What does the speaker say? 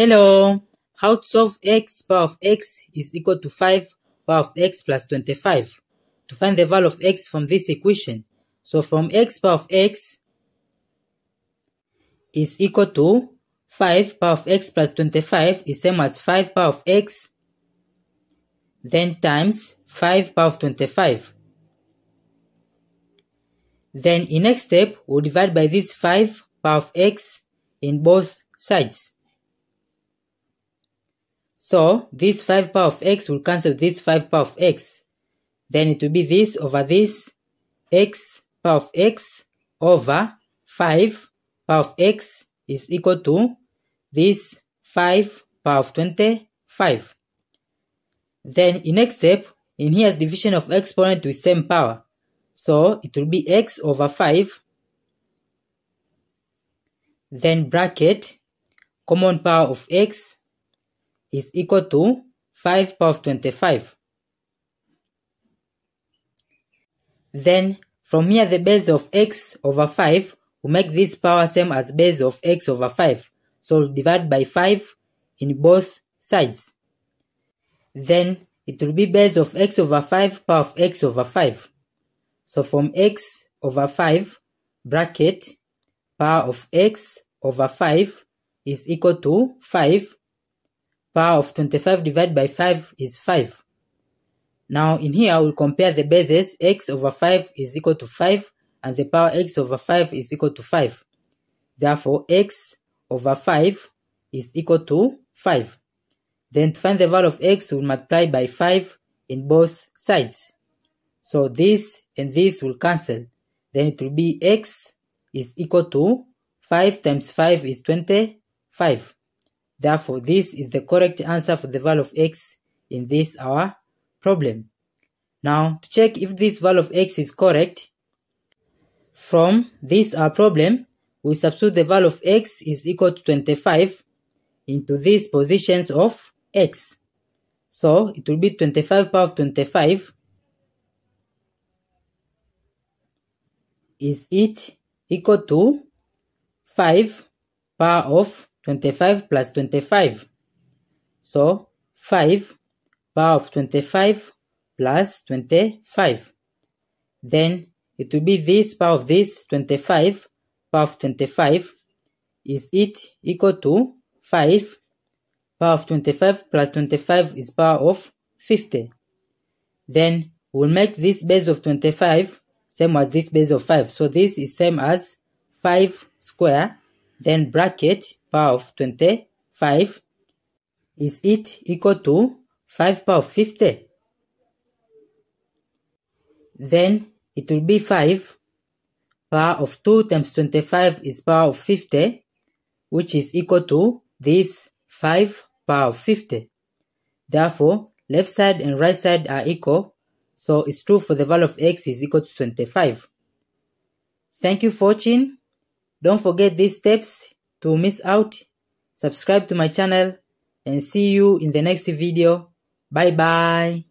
Hello! How to solve x power of x is equal to 5 power of x plus 25. To find the value of x from this equation. So from x power of x is equal to 5 power of x plus 25 is same as 5 power of x then times 5 power of 25. Then in next step, we'll divide by this 5 power of x in both sides. So this 5 power of x will cancel this 5 power of x. Then it will be this over this x power of x over 5 power of x is equal to this 5 power of 25. Then in next step, in here's division of exponent with same power. So it will be x over 5 then bracket common power of x is equal to 5 power of 25. Then from here the base of x over 5 will make this power same as base of x over 5. So divide by 5 in both sides. Then it will be base of x over 5 power of x over 5. So from x over 5 bracket power of x over 5 is equal to 5 power of 25 divided by 5 is 5. Now in here I will compare the bases x over 5 is equal to 5 and the power x over 5 is equal to 5. Therefore x over 5 is equal to 5. Then to find the value of x we'll multiply by 5 in both sides. So this and this will cancel. Then it will be x is equal to 5 times 5 is 25. Therefore, this is the correct answer for the value of x in this our problem. Now, to check if this value of x is correct, from this our problem, we substitute the value of x is equal to 25 into these positions of x. So, it will be 25 power of 25 is it equal to 5 power of 25 plus 25. So 5 power of 25 plus 25. Then it will be this power of this 25 power of 25 is it equal to 5 power of 25 plus 25 is power of 50. Then we'll make this base of 25 same as this base of 5. So this is same as 5 square then bracket power of 25 is it equal to 5 power of 50 then it will be 5 power of 2 times 25 is power of 50 which is equal to this 5 power of 50 therefore left side and right side are equal so it's true for the value of x is equal to 25 thank you for watching. Don't forget these steps to miss out. Subscribe to my channel and see you in the next video. Bye bye.